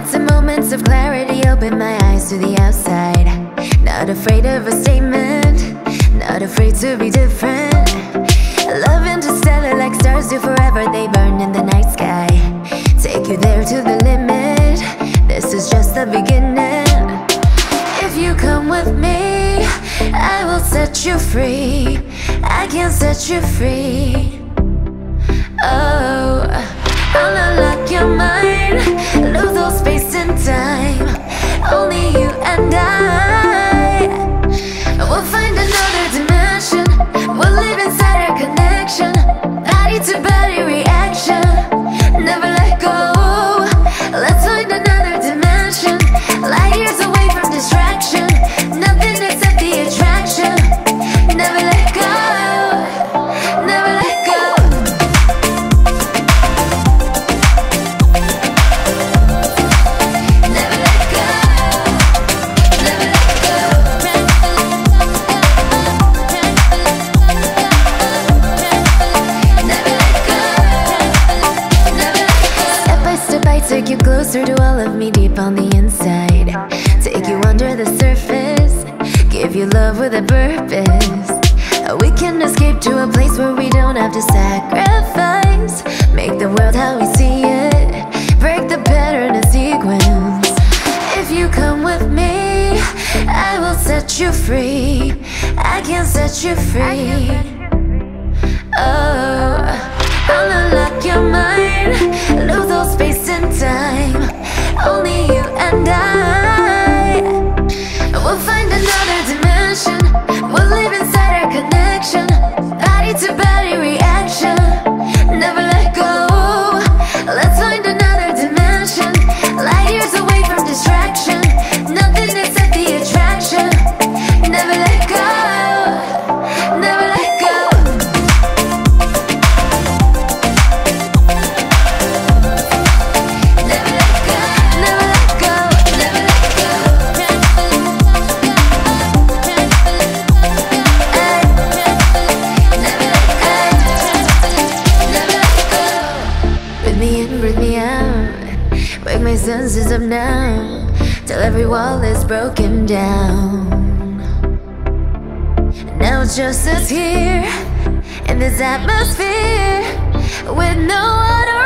Moments of clarity open my eyes to the outside. Not afraid of a statement, not afraid to be different. Love interstellar like stars do forever, they burn in the night sky. Take you there to the limit. This is just the beginning. If you come with me, I will set you free. I can set you free. Oh, I'll unlock your closer to all of me deep on the inside. Take you under the surface, give you love with a purpose. We can escape to a place where we don't have to sacrifice. Make the world how we see it, break the pattern and sequence. If you come with me, I will set you free. I can set you free. Senses up now. Till every wall is broken down. Now it's just us here in this atmosphere with no around.